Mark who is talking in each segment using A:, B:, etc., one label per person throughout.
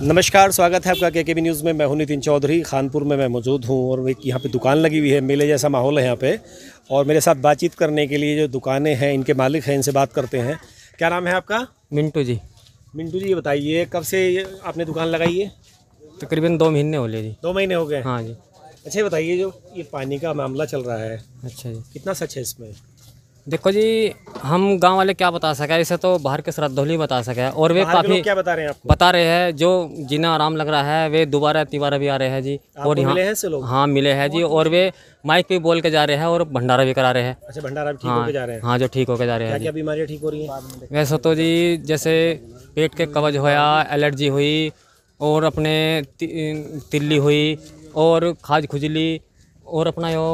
A: नमस्कार स्वागत है आपका के के न्यूज़ में। मैं हूँ नितिन चौधरी खानपुर में मैं मौजूद हूँ और एक यहाँ पे दुकान लगी हुई है मेले जैसा माहौल है यहाँ पे। और मेरे साथ बातचीत करने के लिए जो दुकानें हैं इनके मालिक हैं इनसे बात करते हैं। क्या नाम है आपका?
B: मिंटू जी।
A: मिंटू जी ये बताइए कब से ये आपने दुकान लगाई है?
B: तकरीबन दो महीने हो लिए जी।
A: दो महीने हो गए?
B: हाँ जी।
A: अच्छा ये बताइए जो ये पानी का मामला चल रहा है
B: अच्छा जी।
A: कितना सच है इसमें?
B: देखो जी हम गाँव वाले क्या बता सके इसे तो बाहर के श्रद्धालु ही बता सके और वे काफ़ी
A: क्या बता रहे हैं आपको?
B: बता रहे हैं जो जिन्हें आराम लग रहा है वे दोबारा तिबारा भी आ रहे हैं जी। और यहाँ
A: मिले हैं ऐसे लोग?
B: हाँ मिले हैं जी और वे माइक पे बोल के जा रहे हैं और भंडारा भी करा रहे हैं।
A: अच्छा भंडारा भी ठीक
B: हाँ
A: होके जा रहे हैं?
B: हाँ जो ठीक होके जा रहे हैं
A: क्या बीमारियाँ ठीक हो रही हैं?
B: वैसे तो जी जैसे पेट के कब्ज होया एलर्जी हुई और अपने तिल्ली हुई और खाज खुजली और अपना यो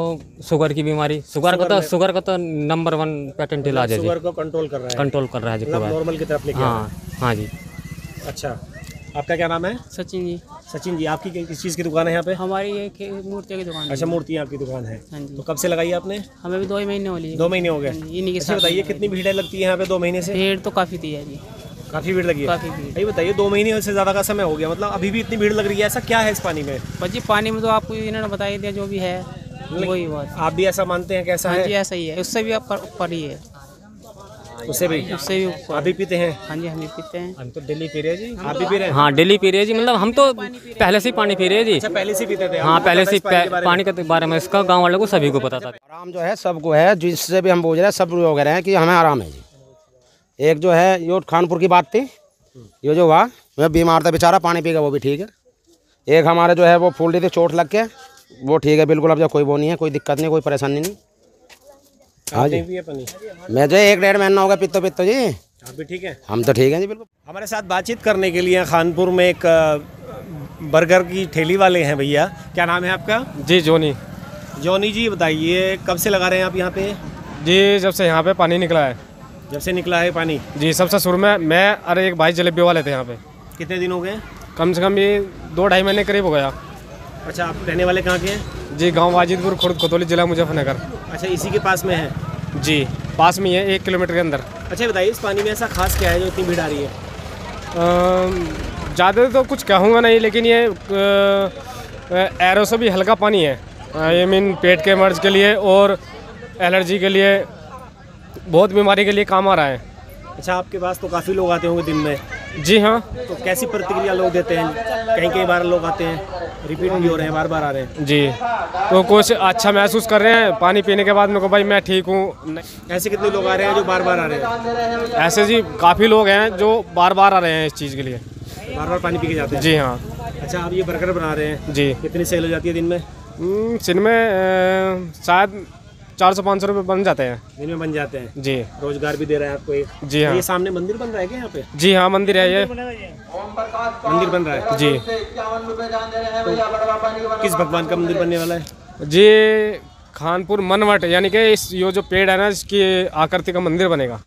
B: शुगर की बीमारी। शुगर का तो शुगर का तो नंबर वन पेटेंट इलाज है
A: शुगर को कंट्रोल कर रहा है।
B: कंट्रोल कर रहा है जी
A: मतलब नॉर्मल की तरफ़ लेके
B: हाँ। हाँ जी।
A: अच्छा। आपका क्या नाम है?
C: सचिन जी।
A: सचिन जी आपकी किस चीज़ की दुकान है यहाँ पे?
C: हमारी ये मूर्तियों की दुकान है।
A: अच्छा मूर्ति आपकी दुकान है।
C: हाँ
A: तो कब से लगाई आपने?
C: हमें भी दो ही महीने हो लिए।
A: दो महीने हो गए।
C: के
A: अच्छा बताइए कितनी भीड़ लगती है यहाँ पे दो महीने से?
C: भीड़ तो काफ़ी थी है जी।
A: काफ़ी भीड़ लगी है।
C: काफ़ी भीड़।
A: ये बताइए दो महीने से ज़्यादा का समय हो गया मतलब अभी भी इतनी भीड़ लग रही है ऐसा क्या है इस पानी में?
C: पर जी पानी में तो आपको इन्होंने बता ही दिया जो भी है वही बात।
A: आप भी ऐसा मानते हैं कैसा
C: हाँ जी ऐसा ही है उससे भी आप पर- ऊपर ही है।
A: उससे भी?
C: उससे भी ऊपर।
A: आप पीते हैं?
C: हाँ जी हम भी पीते हैं।
A: हम तो डेली पी रहे हैं जी। आप भी पी रहे हैं?
B: हाँ डेली पी रहे हैं जी मतलब हम तो पहले से ही पानी पी रहे हैं जी।
A: अच्छा पहले से पीते थे?
B: हाँ पहले से
A: पानी के बारे में?
B: इसका गाँव वालों को सभी को पता था।
D: आराम जो है सबको है जिससे भी हम बोल रहे हैं सब लोग कह रहे हैं कि हमें आराम है जी। एक जो है यो खानपुर की बात थी। ये जो हुआ वह बीमार था बेचारा पानी पी गया वो भी ठीक है। एक हमारे जो है वो फूल रही थी चोट लग के वो ठीक है बिल्कुल अब जो कोई वो नहीं है कोई दिक्कत नहीं कोई परेशानी नहीं। हाँ जी। मैं जो एक डेढ़ महीना होगा पित्तो पित्तो जी।
A: आप भी ठीक है?
D: हम तो ठीक हैं जी बिल्कुल।
A: हमारे साथ बातचीत करने के लिए खानपुर में एक बर्गर की ठेली वाले हैं भैया। क्या नाम है आपका?
E: जी जोनी।
A: जोनी जी बताइए कब से लगा रहे हैं आप यहाँ पे?
E: जी जब से यहाँ पे पानी निकला है।
A: जब से निकला है पानी?
E: जी सबसे शुरू में मैं और एक भाई जलेबी वाले थे यहाँ पे।
A: कितने दिन हो गए?
E: कम से कम ये दो ढाई महीने करीब हो गया।
A: अच्छा आप रहने वाले कहाँ के हैं?
E: जी गाँव वाजिदपुर खुर्द कोतोली जिला मुजफ्फरनगर।
A: अच्छा इसी के पास में है?
E: जी पास में ही है एक किलोमीटर के अंदर।
A: अच्छा बताइए इस पानी में ऐसा खास क्या है जो इतनी भीड़ आ रही है?
E: ज़्यादा तो कुछ कहूँगा नहीं लेकिन ये एरो से भी हल्का पानी है। आई मीन पेट के मर्ज के लिए और एलर्जी के लिए बहुत बीमारी के लिए काम आ रहा है।
A: अच्छा आपके पास तो काफ़ी लोग आते होंगे दिन में।
E: जी हाँ।
A: तो कैसी प्रतिक्रिया लोग देते हैं? कहीं कई बार लोग आते हैं रिपीट भी हो रहे हैं बार बार आ रहे हैं।
E: जी। तो कुछ अच्छा महसूस कर रहे हैं पानी पीने के बाद मेरे को भाई मैं ठीक हूँ।
A: ऐसे कितने लोग आ रहे हैं जो बार बार आ रहे हैं?
E: ऐसे जी काफ़ी लोग हैं जो बार बार आ रहे हैं इस चीज़ के लिए।
A: बार बार पानी पी के जाते हैं?
E: जी हाँ।
A: अच्छा आप ये बर्गर बना रहे हैं।
E: जी।
A: कितनी सेल हो जाती है दिन में?
E: हम्म, दिन में शायद चार सौ पाँच सौ रुपये बन जाते हैं।
A: दिन में बन जाते हैं।
E: जी।
A: रोज़गार भी दे रहा है आपको एक।
E: जी हाँ।
A: ये सामने मंदिर बन रहा है क्या यहाँ पे?
E: जी हाँ मंदिर है ये।
A: मंदिर बन रहा है।
E: जी।
A: किस भगवान का मंदिर बनने वाला है?
E: जी खानपुर मनवट यानी कि इस यो जो पेड़ है ना इसकी आकृति का मंदिर बनेगा।